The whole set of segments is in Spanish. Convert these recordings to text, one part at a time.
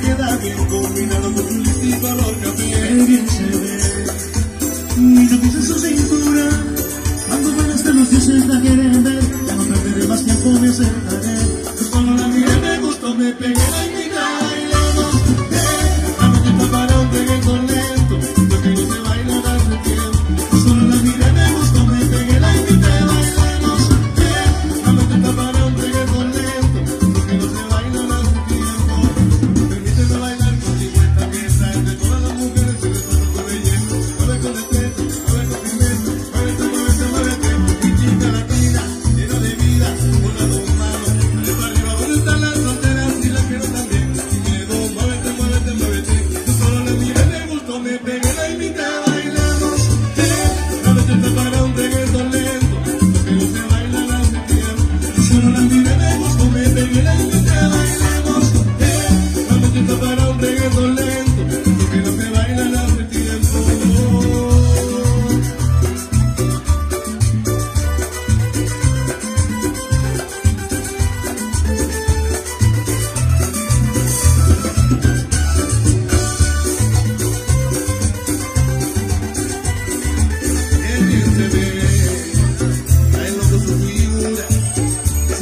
queda bien combinado con un listi color café. bien se ve. Y Yo quise su cintura, cuando manos de los dioses la quieren ver. Ya no perderé más tiempo, me sentaré. Yo solo la miré, me gustó, me pegué, la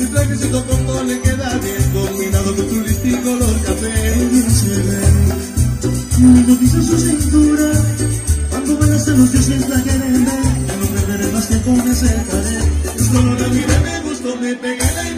El Si plebiscito tonto le queda bien combinado con su listín color café. Bien se ve, dice su cintura, cuando veas a los dioses la quieren no me veré más que con ese pared. Solo la miré, me gustó, me pegué la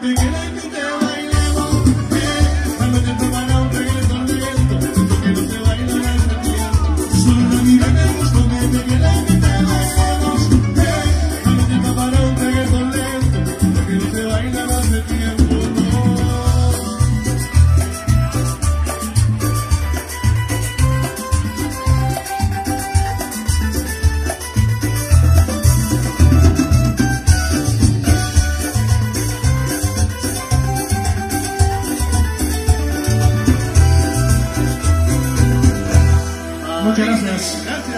beginning. apenas nessa.